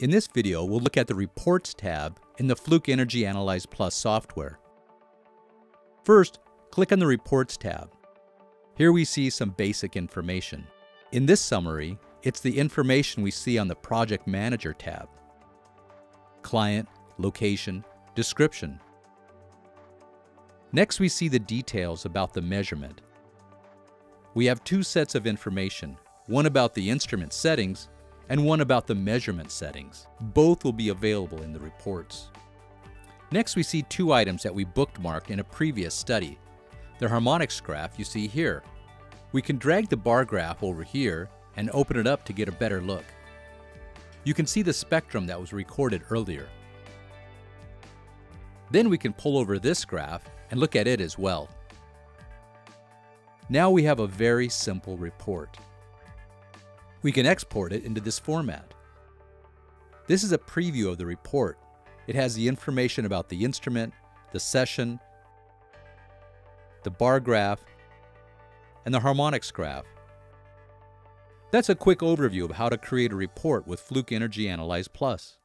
In this video, we'll look at the Reports tab in the Fluke Energy Analyze Plus software. First, click on the Reports tab. Here we see some basic information. In this summary, it's the information we see on the Project Manager tab. Client, location, description. Next we see the details about the measurement. We have two sets of information, one about the instrument settings and one about the measurement settings. Both will be available in the reports. Next we see two items that we bookmarked in a previous study. The harmonics graph you see here. We can drag the bar graph over here and open it up to get a better look. You can see the spectrum that was recorded earlier. Then we can pull over this graph and look at it as well. Now we have a very simple report. We can export it into this format. This is a preview of the report. It has the information about the instrument, the session, the bar graph, and the harmonics graph. That's a quick overview of how to create a report with Fluke Energy Analyze Plus.